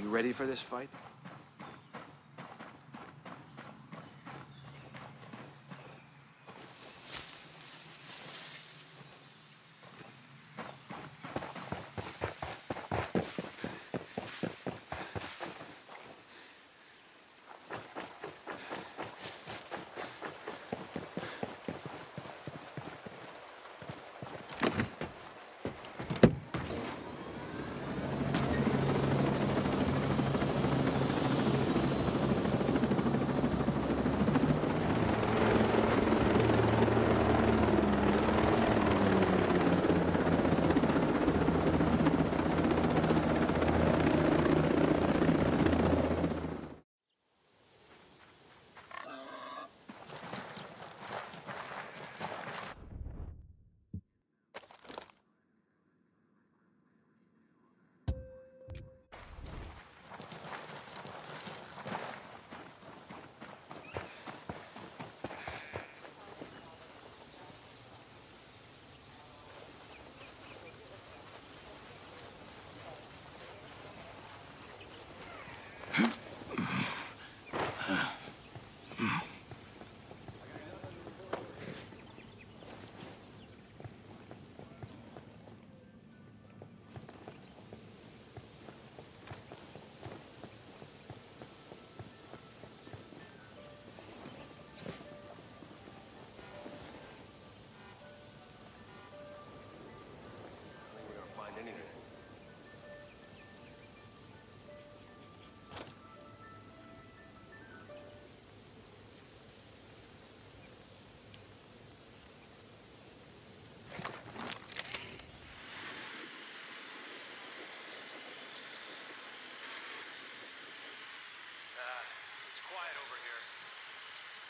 you ready for this fight?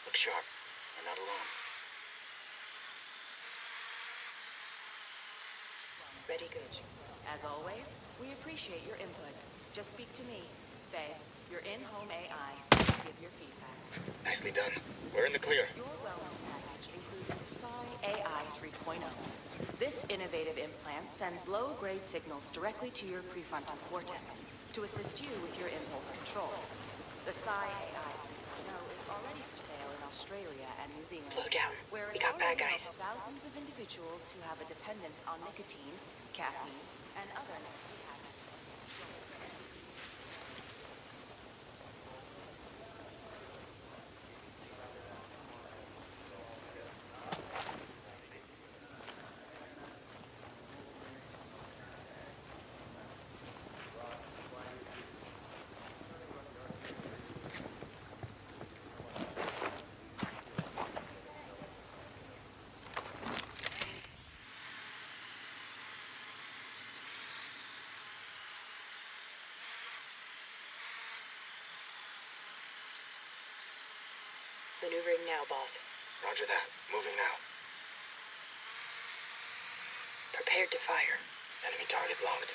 Look sharp. We're not alone. Ready, good. As always, we appreciate your input. Just speak to me. Faye, you're in home AI. Give your feedback. Nicely done. We're in the clear. Your wellness package includes the Psi AI 3.0. This innovative implant sends low-grade signals directly to your prefrontal cortex to assist you with your impulse control. The Psi AI 3.0 is already for sale in Australia and New Zealand. Slow down. Where We got bad guys. Thousands of individuals who have a dependence on nicotine, caffeine, and other nasty habits. Maneuvering now, boss. Roger that. Moving now. Prepared to fire. Enemy target locked.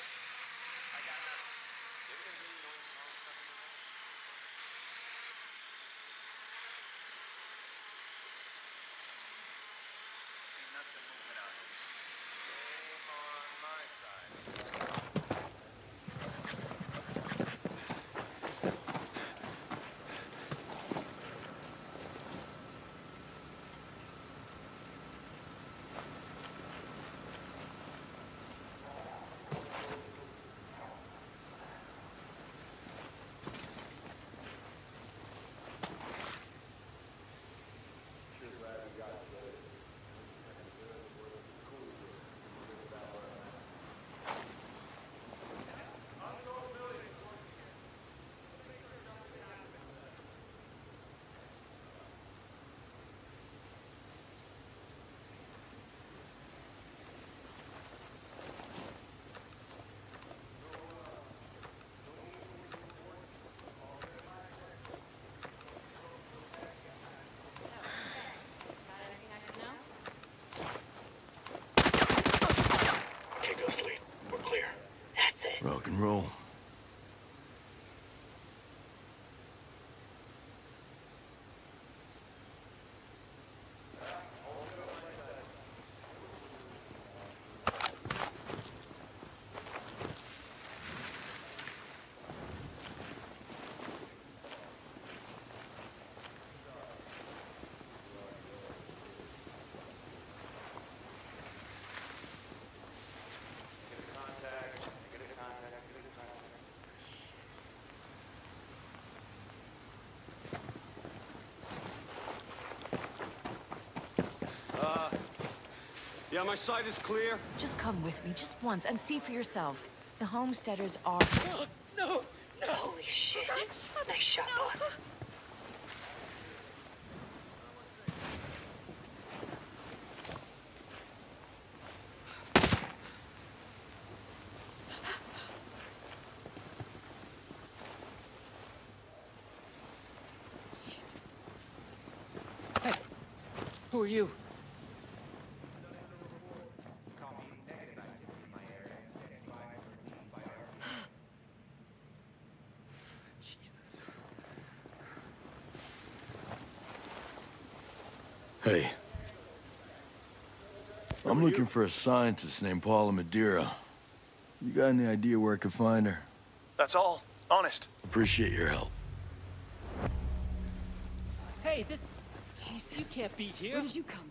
Yeah, my sight is clear. Just come with me, just once, and see for yourself. The homesteaders are... No no, holy shit. Nice shot, boss. Who are you? Jesus. Hey. I'm looking for a scientist named Paula Madeira. You got any idea where I could find her? That's all. Honest. Appreciate your help. Hey, this... Jesus. You can't be here. Where did you come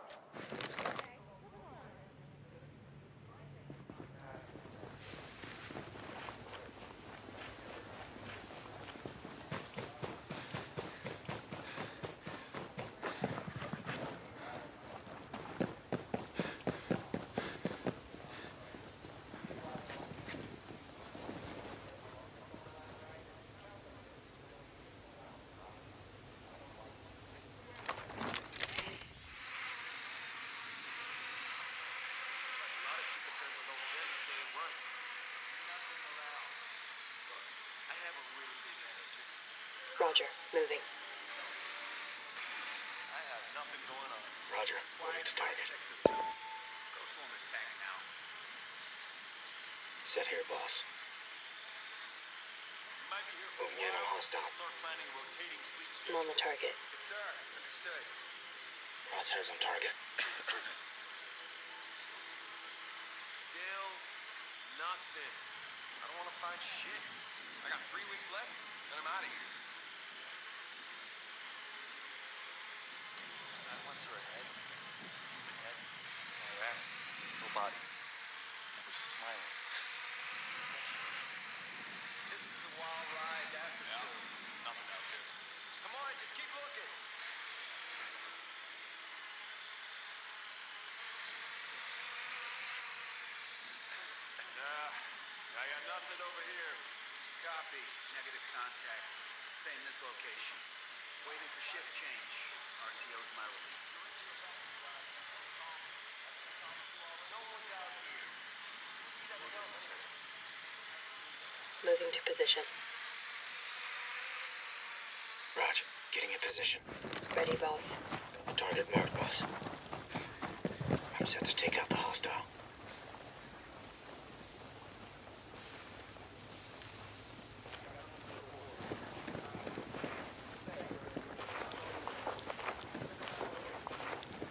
何? Roger, moving. Roger. Moving to target. Set here, boss. Moving in on hostile. I'm on the target. Crosshairs on target. Still nothing. I don't want to find shit. I got three weeks left, then I'm out of here. Her head? Head? Head. No body. It was smiling. This is a wild ride, that's for sure. Nothing out there. Come on, just keep looking. Nah, I got nothing over here. Copy. Negative contact. Same this location. Waiting for shift change. RTO's my relief. Moving to position. Raj, getting in position. Ready, boss. Target marked, boss. I'm set to take out the hostile.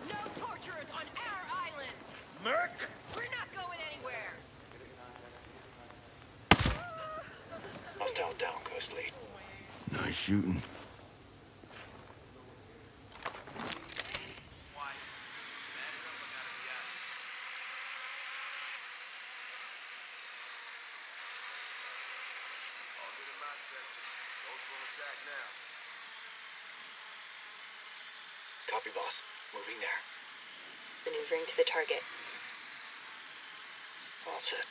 No torturers on our island! Merc! We're not going anywhere! Hostile down, Ghost Lead. Nice shooting. Why? Man up, I gotta be out. All good in my section. Ghost on attack now. Copy, boss. Moving there. Maneuvering to the target. All set.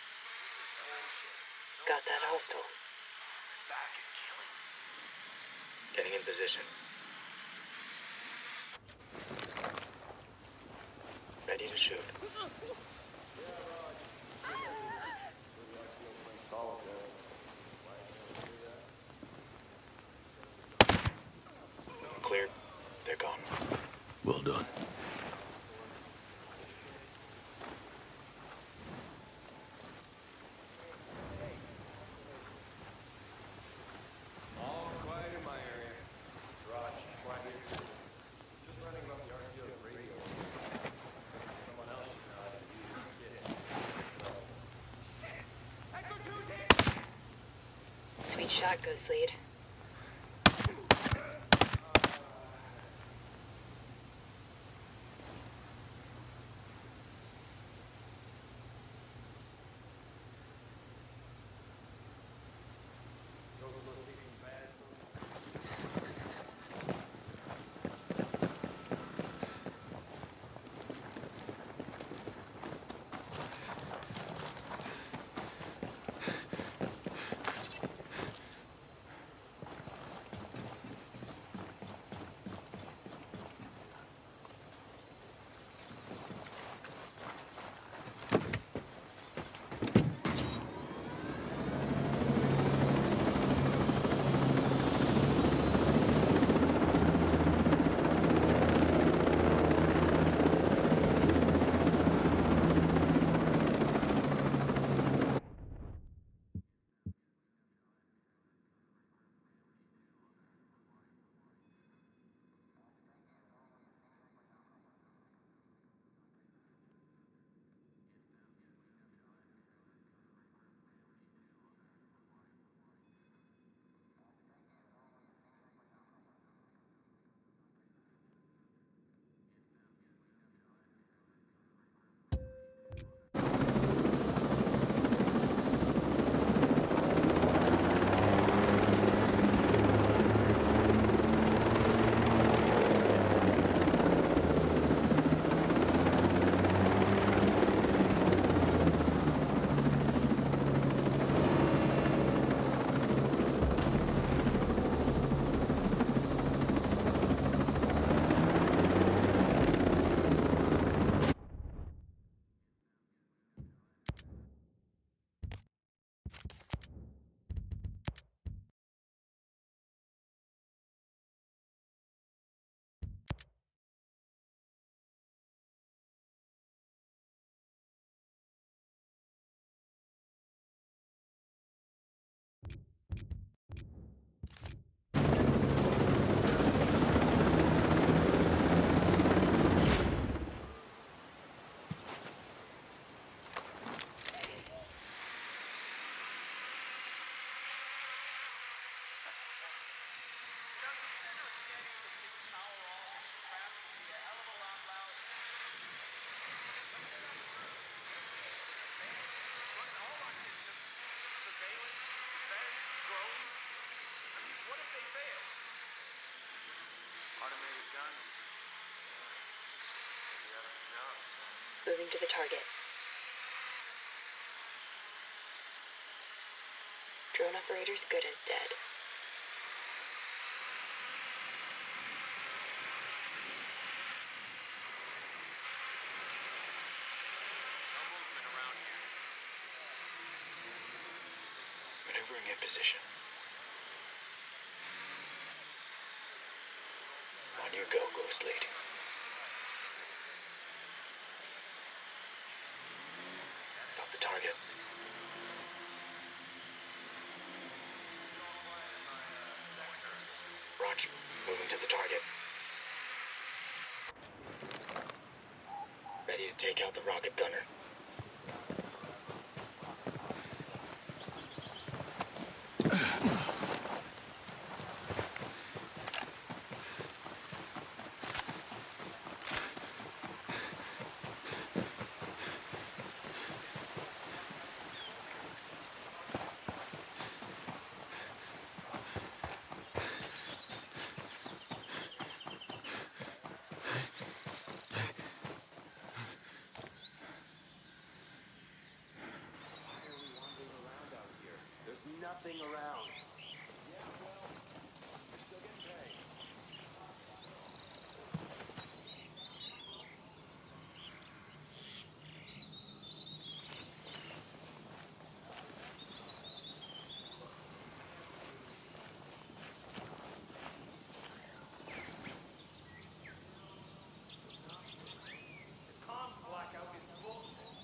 Got that hostile. Back is killing. Getting in position. Ready to shoot. Cleared. They're gone. Well done. All quiet in my area. Raj, quiet here. Just running up the RTO's radio. Someone else should know how to use it. Sweet shot, Ghost Lead. Automated guns. Yeah, yeah. Moving to the target. Drone operator's good as dead. No movement around here. Maneuvering in position. On Ghost Lead. Got the target. Roger. Moving to the target. Ready to take out the rocket gunner. Nothing around. Calm blackout is bullshit.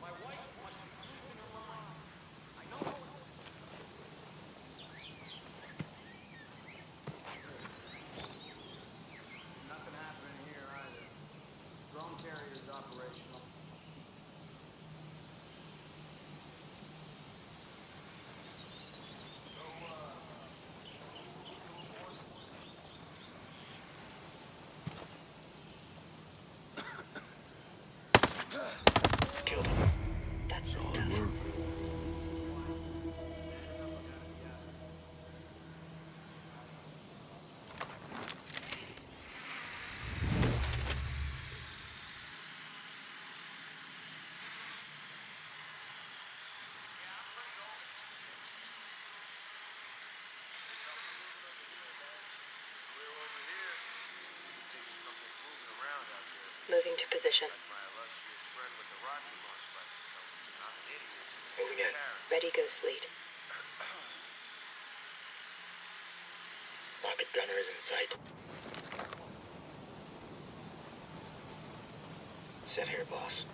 My wife wants to losing her mind. I know. Nothing happening here either. Drone carrier's operational. Killed him. That's the Solid stuff. work. Clear over here. Thinking something's moving around out there. Moving to position. My illustrious friend with the rocket launch lesson tells me I'm an idiot. Moving in. Ready, Ghost Lead. Rocket gunner is in sight. Set here, boss.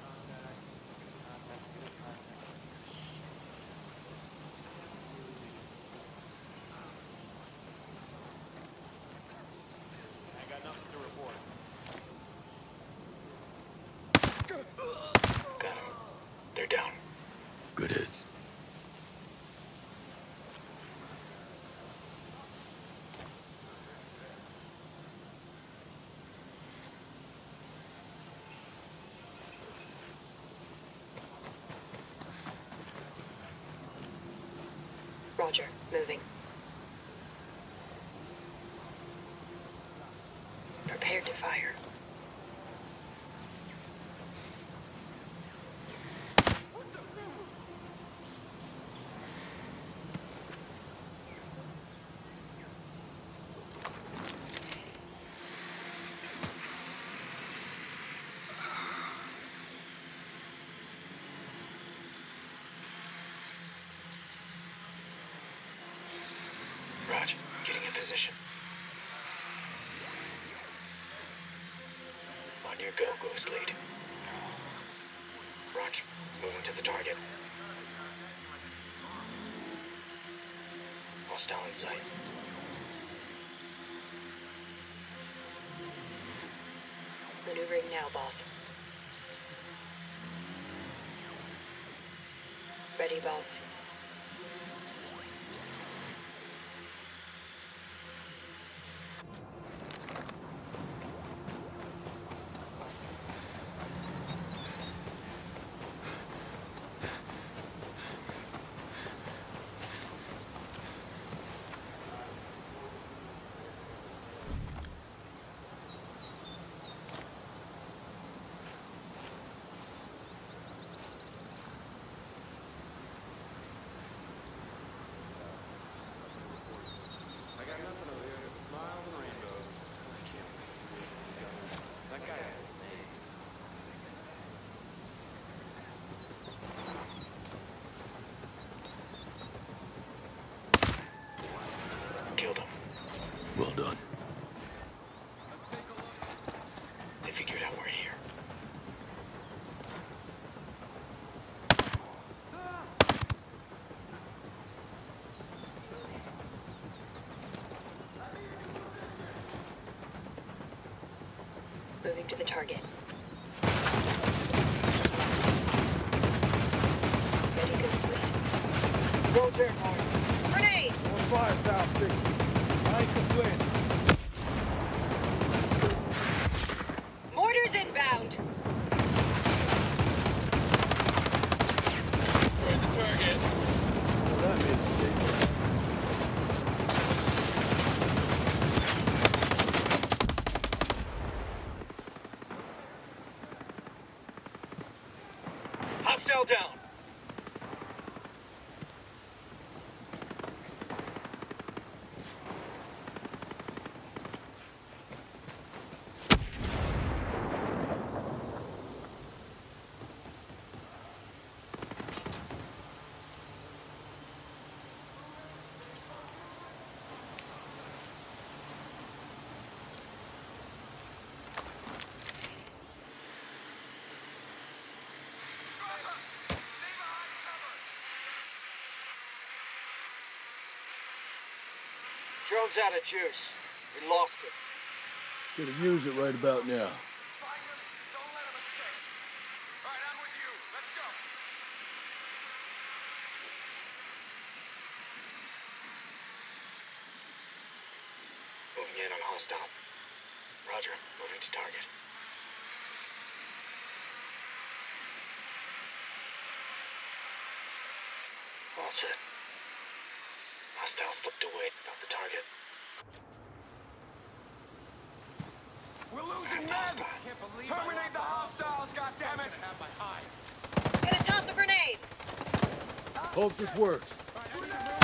I got nothing to report. Got him. They're down. Good hits. Roger. Moving. Prepared to fire. Raj, getting in position. On your go, Ghost Lead. Raj, moving to the target. Hostile in sight. Maneuvering now, boss. Ready, boss. Moving to the target. Ready, Ghost Lead. Roads airborne. Grenade! On fire, South 60. I complete. Mortars inbound! That means safe. Hostile down. Drone's out of juice. We lost it. Gonna use it right about now. Find him. Don't let him escape. All right, I'm with you. Let's go. Moving in on hostile. Roger. Moving to target. All set. Hostile slipped away. Found the target. We're losing men. Hostile. Terminate the hostiles, goddammit. Have my hide. Gonna toss a grenade! Hope this works. Got one!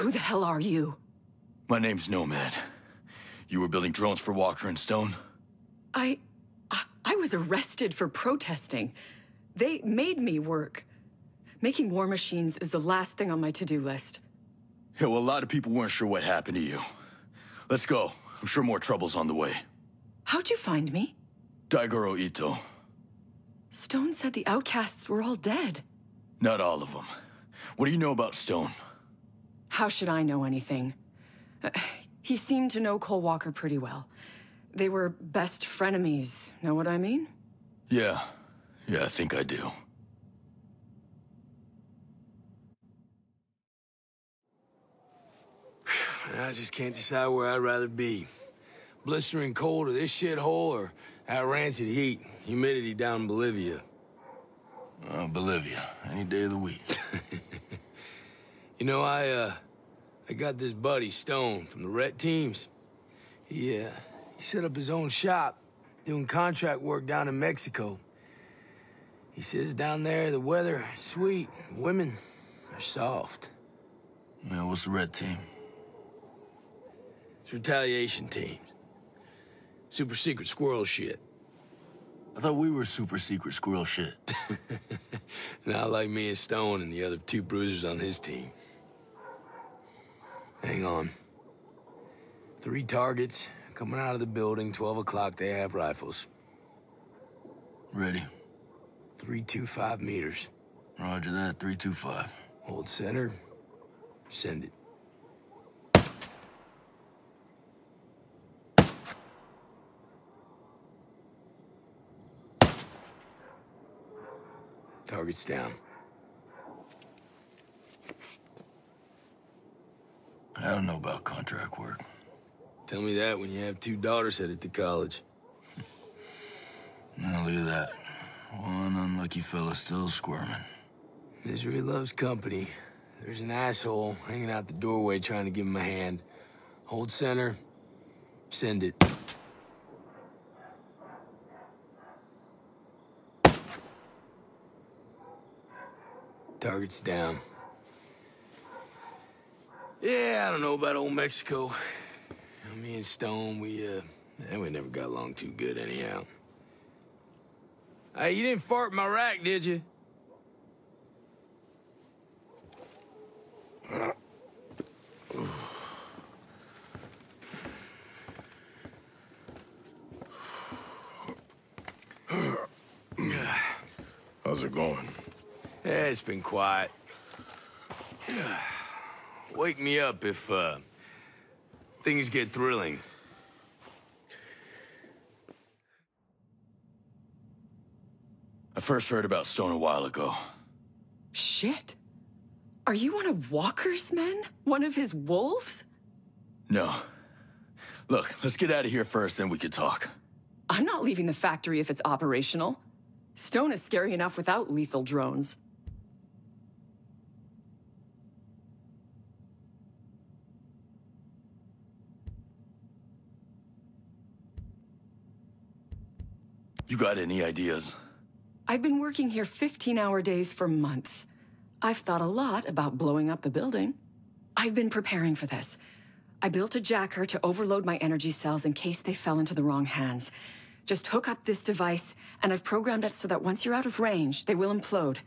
Who the hell are you? My name's Nomad. You were building drones for Walker and Stone? I. I- I was arrested for protesting. They made me work. Making war machines is the last thing on my to do list. Yeah, well, a lot of people weren't sure what happened to you. Let's go. I'm sure more trouble's on the way. How'd you find me? Daigoro Ito. Stone said the outcasts were all dead. Not all of them. What do you know about Stone? How should I know anything? Uh, he seemed to know Cole Walker pretty well. They were best frenemies, know what I mean? Yeah. Yeah, I think I do. I just can't decide where I'd rather be. Blistering cold or this shithole or that rancid heat, humidity down in Bolivia. Uh, Bolivia. Any day of the week. You know, I, uh, I got this buddy, Stone, from the Ret teams. He, uh, he set up his own shop, doing contract work down in Mexico. He says down there the weather is sweet, women are soft. Man, what's the red team? It's retaliation teams. Super secret squirrel shit. I thought we were super secret squirrel shit. Not like me and Stone and the other two bruisers on his team. Hang on. Three targets coming out of the building, 12 o'clock, they have rifles. Ready. 325 meters. Roger that, 325. Hold center. Send it. Target's down. I don't know about contract work. Tell me that when you have two daughters headed to college. Now look at that. One unlucky fella still squirming. Misery loves company. There's an asshole hanging out the doorway trying to give him a hand. Hold center. Send it. Target's down. Yeah, I don't know about old Mexico. Me and Stone, we, uh, eh, we never got along too good anyhow. Hey, you didn't fart my rack, did you? How's it going? Yeah, it's been quiet. Wake me up if, uh, things get thrilling. I first heard about Stone a while ago. Shit. Are you one of Walker's men? One of his wolves? No. Look, let's get out of here first, then we can talk. I'm not leaving the factory if it's operational. Stone is scary enough without lethal drones. You got any ideas? I've been working here 15 hour days for months. I've thought a lot about blowing up the building. I've been preparing for this. I built a jacker to overload my energy cells in case they fell into the wrong hands. Just hook up this device, and I've programmed it so that once you're out of range, they will implode.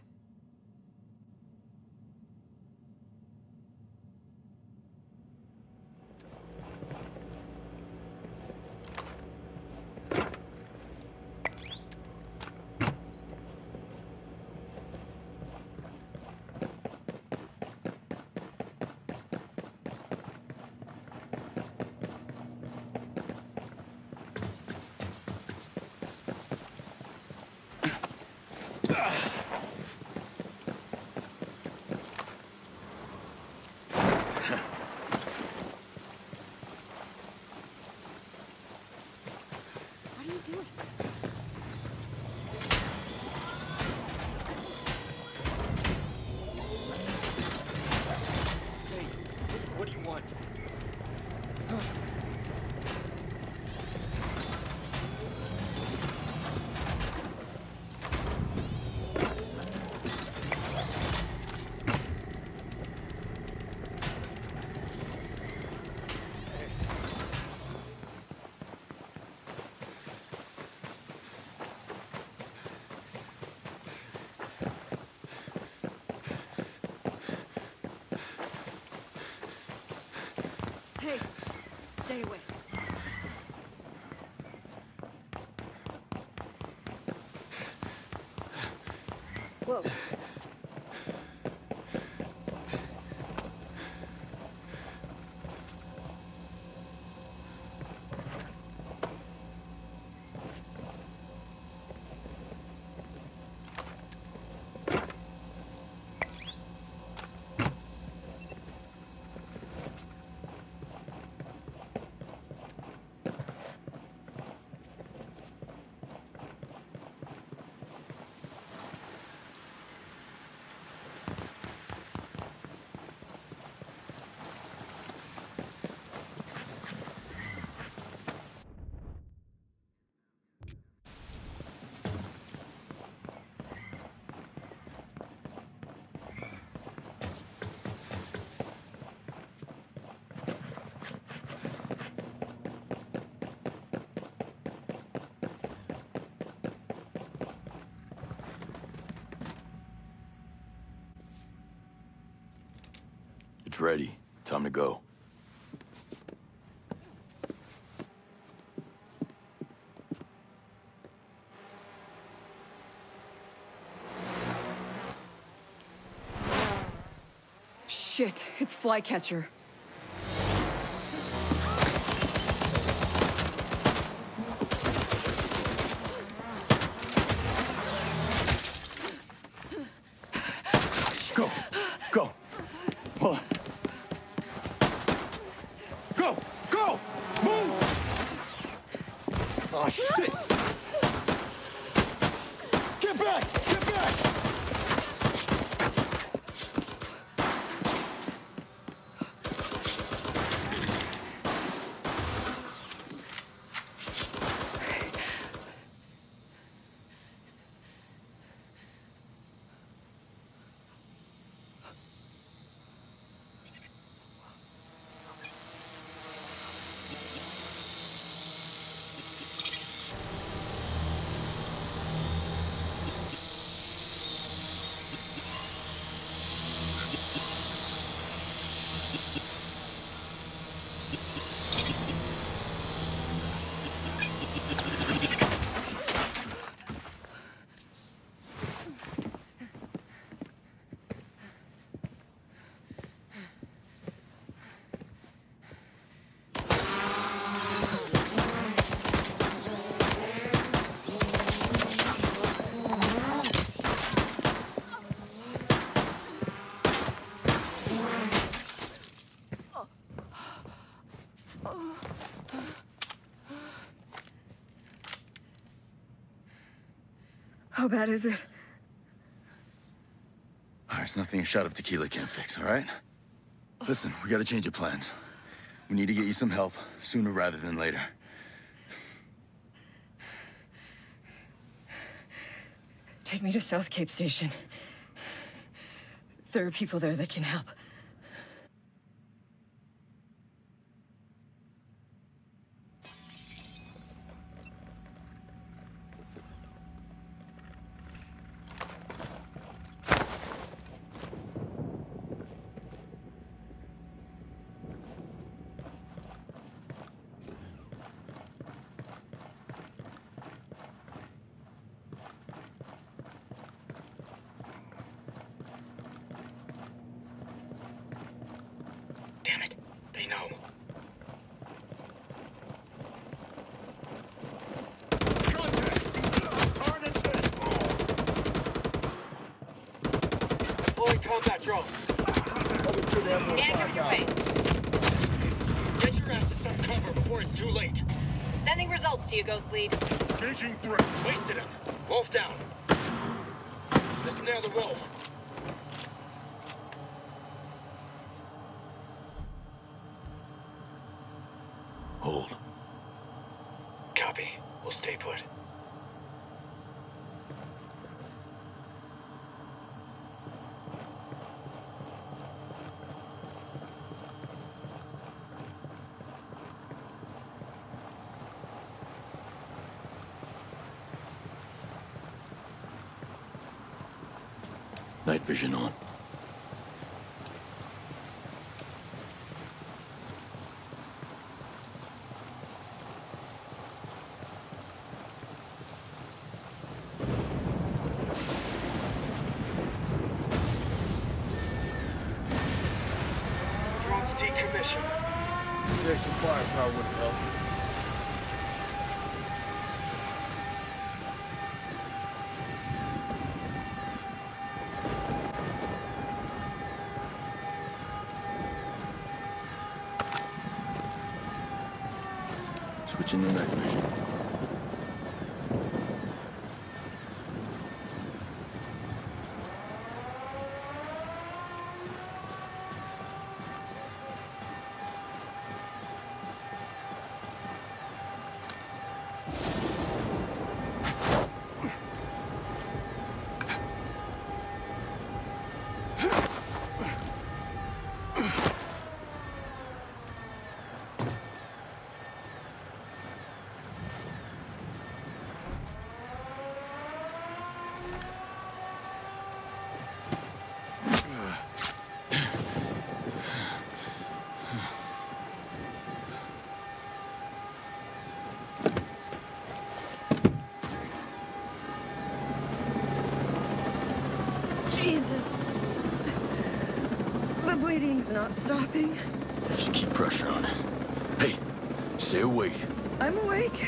What are you doing? Hey, what do you want? Hey, stay away. Whoa. It's ready. Time to go. Shit, it's Flycatcher. Go! Go! Hold on. Go! Go! Move! How bad is it? All right, it's nothing a shot of tequila can't fix, all right? Listen, we gotta change your plans. We need to get you some help sooner rather than later. Take me to South Cape Station. There are people there that can help. Damn it. They know. Deploying combat drone. Scan your way. Get your ass to some cover before it's too late. Sending results to you, Ghost Lead. Engaging threat. Wasted him. Wolf down. Let's nail the wolf. Hold. Copy. We'll stay put. Night vision on. The bleeding's not stopping. Just keep pressure on it. Hey, stay awake. I'm awake.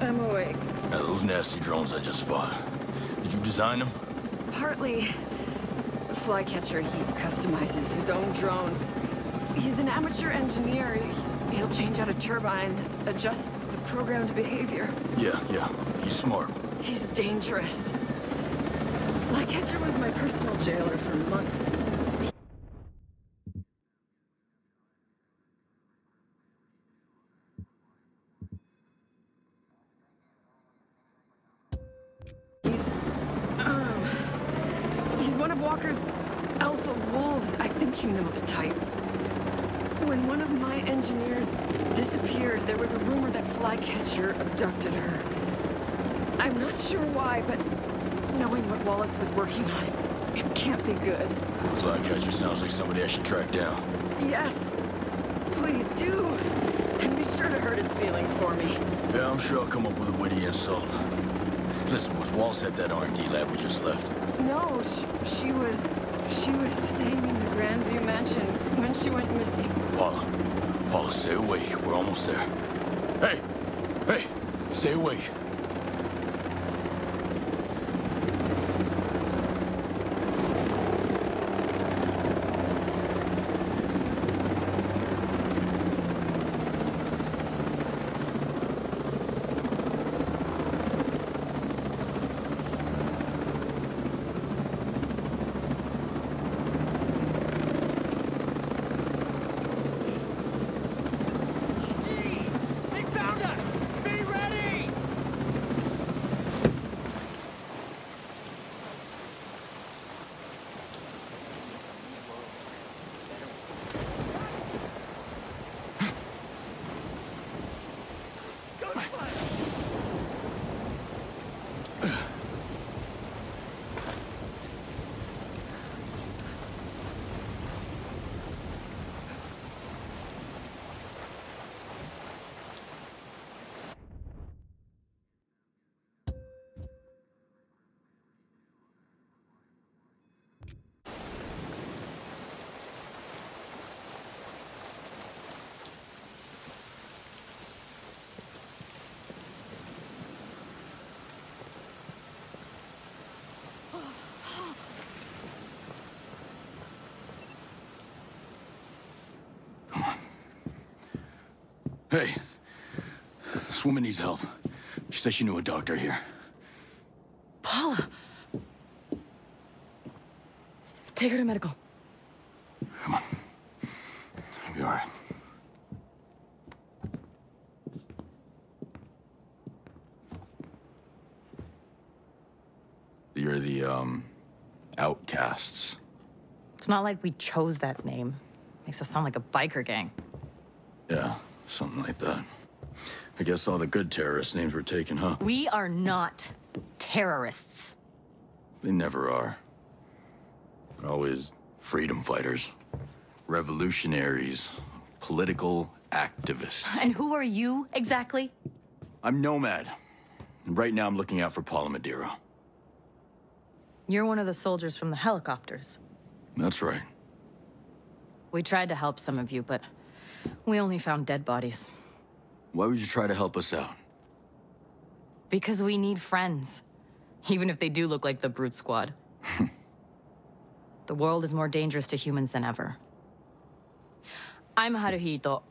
I'm awake. Now, those nasty drones I just fought. Did you design them? Partly. The flycatcher, he customizes his own drones. He's an amateur engineer. He'll change out a turbine, adjust the programmed behavior. Yeah, yeah. He's smart. He's dangerous. Flycatcher was my personal jailer for months. He's, um, he's one of Walker's alpha wolves. I think you know the type. When one of my engineers disappeared, there was a rumor that Flycatcher abducted her. I'm not sure why, but knowing what Wallace was working on, it can't be good. Flycatcher sounds like somebody I should track down. Yes, please do. And be sure to hurt his feelings for me. Yeah, I'm sure I'll come up with a witty insult. Listen, was Wallace at that R&D lab we just left? No, she, she was... She was staying in the Grandview mansion when she went missing. Paula. Paula, stay awake. We're almost there. Hey! Hey! Stay awake. Hey, this woman needs help. She said she knew a doctor here. Paula! Take her to medical. Come on. I'll be all right. You're the, um, outcasts. It's not like we chose that name. Makes us sound like a biker gang. Yeah, something like that. I guess all the good terrorist names were taken, huh? We are not terrorists. They never are. They're always freedom fighters, revolutionaries, political activists. And who are you exactly? I'm Nomad. And right now I'm looking out for Paula Madeira. You're one of the soldiers from the helicopters. That's right. We tried to help some of you, but we only found dead bodies. Why would you try to help us out? Because we need friends. Even if they do look like the Brute Squad. the world is more dangerous to humans than ever. I'm Haruhito.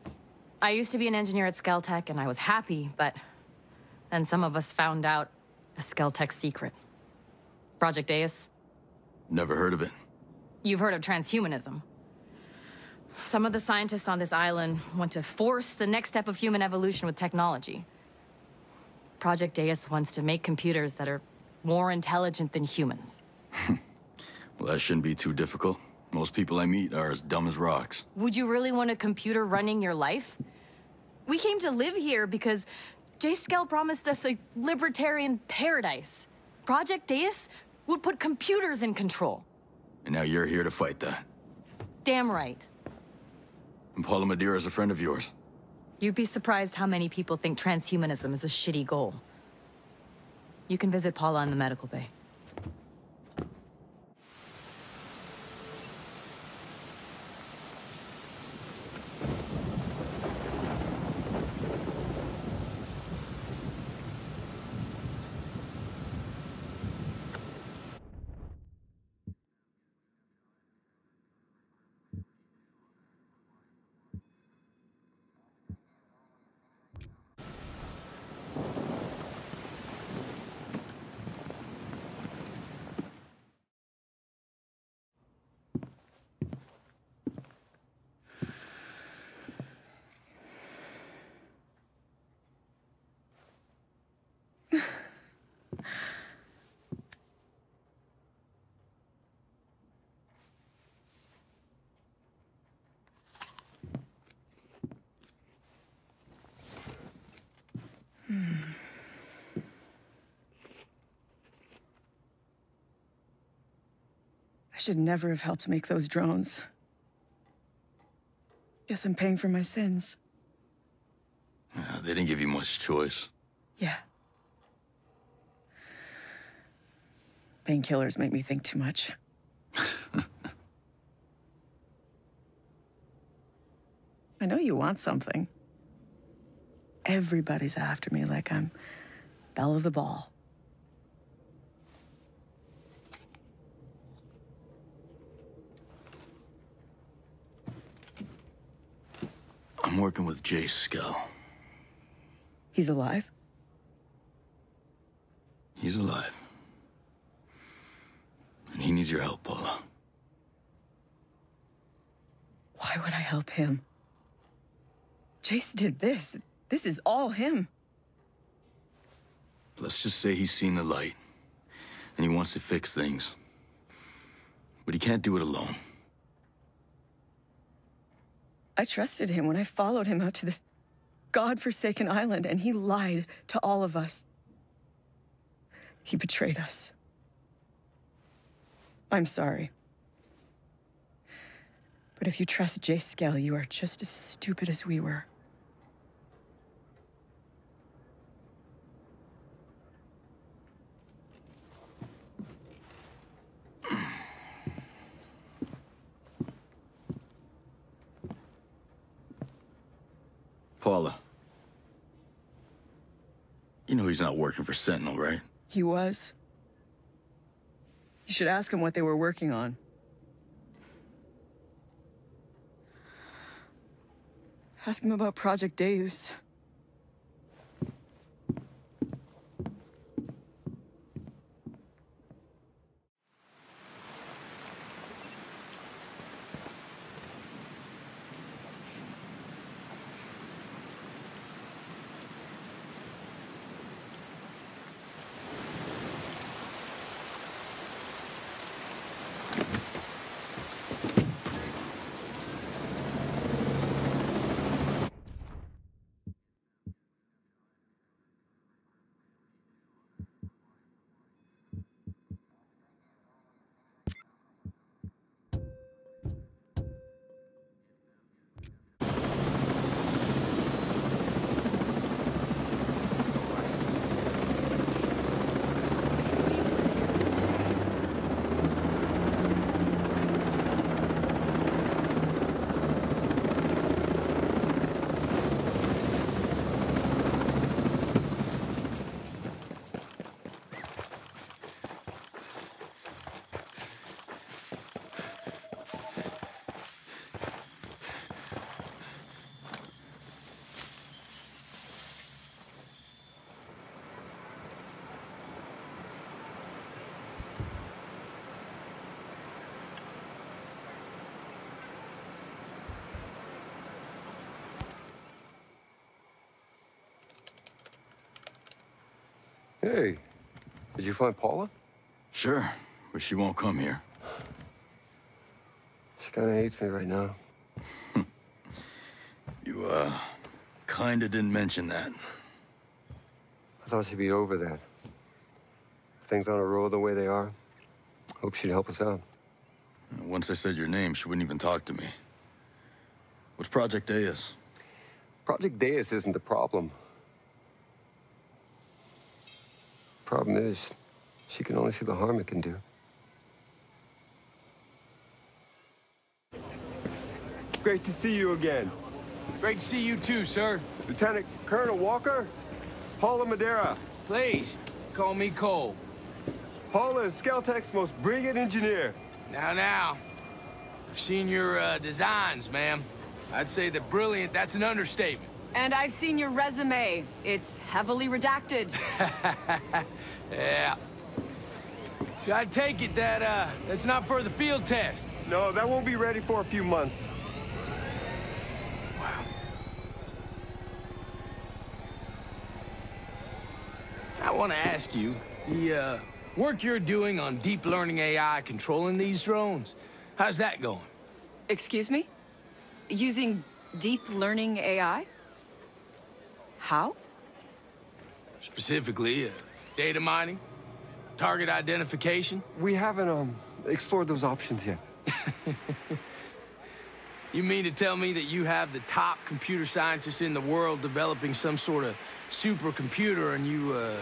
I used to be an engineer at Skeltech, and I was happy, but then some of us found out a Skeltech secret. Project Deus? Never heard of it. You've heard of transhumanism. Some of the scientists on this island want to force the next step of human evolution with technology. Project Deus wants to make computers that are more intelligent than humans. Well, that shouldn't be too difficult. Most people I meet are as dumb as rocks. Would you really want a computer running your life? We came to live here because Jace Skell promised us a libertarian paradise. Project Deus would put computers in control. And now you're here to fight that. Damn right. And Paula Madeira is a friend of yours. You'd be surprised how many people think transhumanism is a shitty goal. You can visit Paula in the medical bay. Should never have helped make those drones. Guess I'm paying for my sins. Yeah, they didn't give you much choice. Yeah. Painkillers make me think too much. I know you want something. Everybody's after me like I'm belle of the ball. I'm working with Jace Skell. He's alive? He's alive. And he needs your help, Paula. Why would I help him? Jace did this. This is all him. Let's just say he's seen the light. And he wants to fix things. But he can't do it alone. I trusted him when I followed him out to this godforsaken island, and he lied to all of us. He betrayed us. I'm sorry. But if you trust Jace Skell, you are just as stupid as we were. Paula. You know he's not working for Sentinel, right? He was. You should ask him what they were working on. Ask him about Project Deus. Hey, did you find Paula? Sure, but she won't come here. She kinda hates me right now. You, uh, kinda didn't mention that. I thought she'd be over that. Things on a roll the way they are. Hope she'd help us out. Once I said your name, she wouldn't even talk to me. What's Project Deus? Project Deus isn't the problem. Problem is, she can only see the harm it can do. Great to see you again. Great to see you too, sir. Lieutenant Colonel Walker, Paula Madeira. Please, call me Cole. Paula is Skeltech's most brilliant engineer. Now, now. I've seen your uh, designs, ma'am. I'd say that brilliant, that's an understatement. And I've seen your resume. It's heavily redacted. Yeah. So I take it that, uh, that's not for the field test? No, that won't be ready for a few months. Wow. I want to ask you, the, uh, work you're doing on deep learning AI controlling these drones, how's that going? Excuse me? Using deep learning AI? How? Specifically, uh, data mining? Target identification? We haven't, um, explored those options yet. You mean to tell me that you have the top computer scientists in the world developing some sort of supercomputer and you, uh,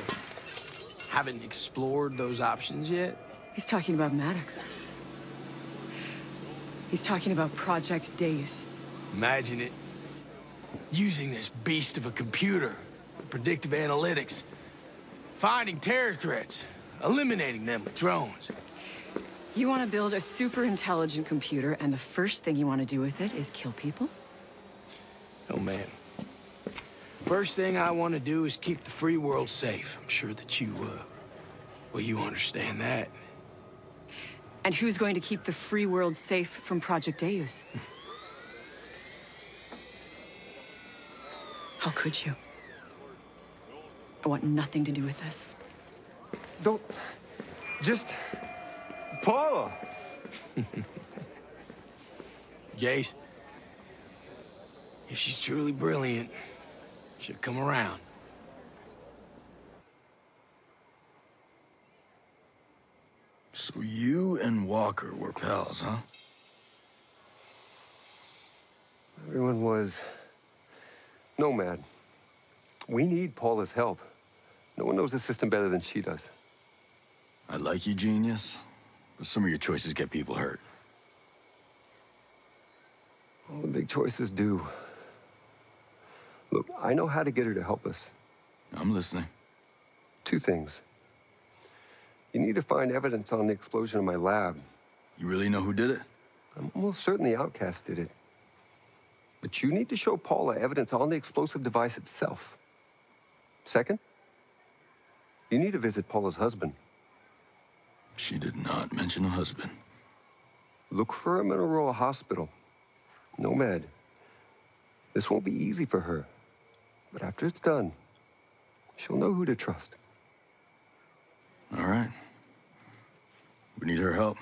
haven't explored those options yet? He's talking about Maddox. He's talking about Project Deus. Imagine it. Using this beast of a computer, predictive analytics, finding terror threats, eliminating them with drones. You want to build a super intelligent computer, and the first thing you want to do with it is kill people? Oh, man. First thing I want to do is keep the free world safe. I'm sure that you, uh, well, you understand that. And who's going to keep the free world safe from Project Deus? How could you? I want nothing to do with this. Don't... Just... Paula! Jace, if she's truly brilliant, she'll come around. So you and Walker were pals, huh? Everyone was... Nomad. We need Paula's help. No one knows the system better than she does. I like you, genius, but some of your choices get people hurt. All the big choices do. Look, I know how to get her to help us. I'm listening. Two things. You need to find evidence on the explosion in my lab. You really know who did it? I'm almost certain the Outcast did it. But you need to show Paula evidence on the explosive device itself. Second, you need to visit Paula's husband. She did not mention a husband. Look for him in Aurora Hospital. Nomad. This won't be easy for her. But after it's done, she'll know who to trust. All right. We need her help.